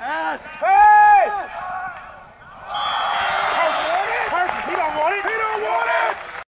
Pass! Pass!